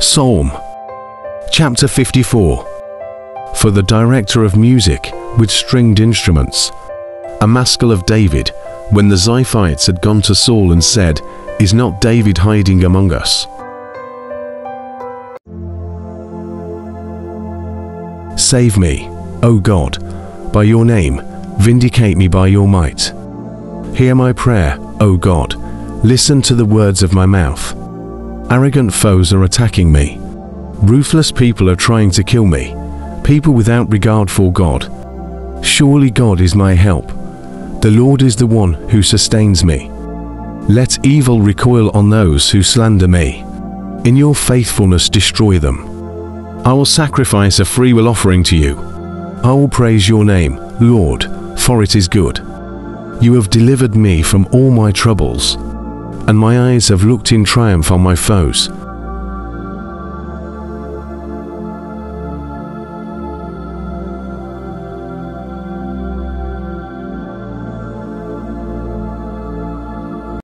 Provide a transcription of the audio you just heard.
Psalm Chapter 54 For the director of music with stringed instruments, a maskil of David, when the Ziphites had gone to Saul and said, Is not David hiding among us? Save me, O God, by your name, vindicate me by your might. Hear my prayer, O God, listen to the words of my mouth. Arrogant foes are attacking me. Ruthless people are trying to kill me, people without regard for God. Surely God is my help. The Lord is the one who sustains me. Let evil recoil on those who slander me. In your faithfulness destroy them. I will sacrifice a freewill offering to you. I will praise your name, Lord, for it is good. You have delivered me from all my troubles, and my eyes have looked in triumph on my foes.